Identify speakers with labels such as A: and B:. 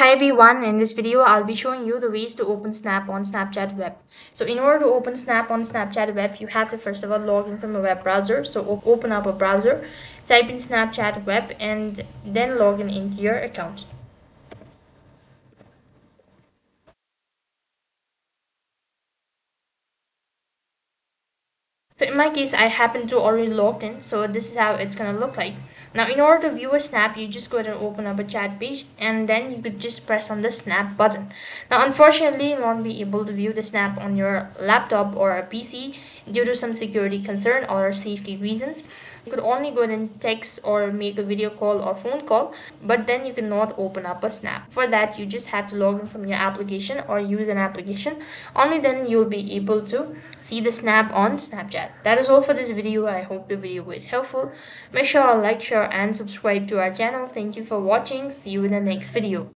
A: Hi everyone, in this video I'll be showing you the ways to open Snap on Snapchat web. So in order to open Snap on Snapchat web, you have to first of all log in from a web browser. So open up a browser, type in Snapchat web and then log in into your account. So in my case, I happen to already logged in. So this is how it's gonna look like. Now, in order to view a snap, you just go ahead and open up a chat page and then you could just press on the snap button. Now, unfortunately, you won't be able to view the snap on your laptop or a PC due to some security concern or safety reasons. You could only go ahead and text or make a video call or phone call, but then you cannot open up a snap. For that, you just have to log in from your application or use an application. Only then you'll be able to see the snap on Snapchat. That is all for this video. I hope the video was helpful. Make sure to like, share and subscribe to our channel. Thank you for watching. See you in the next video.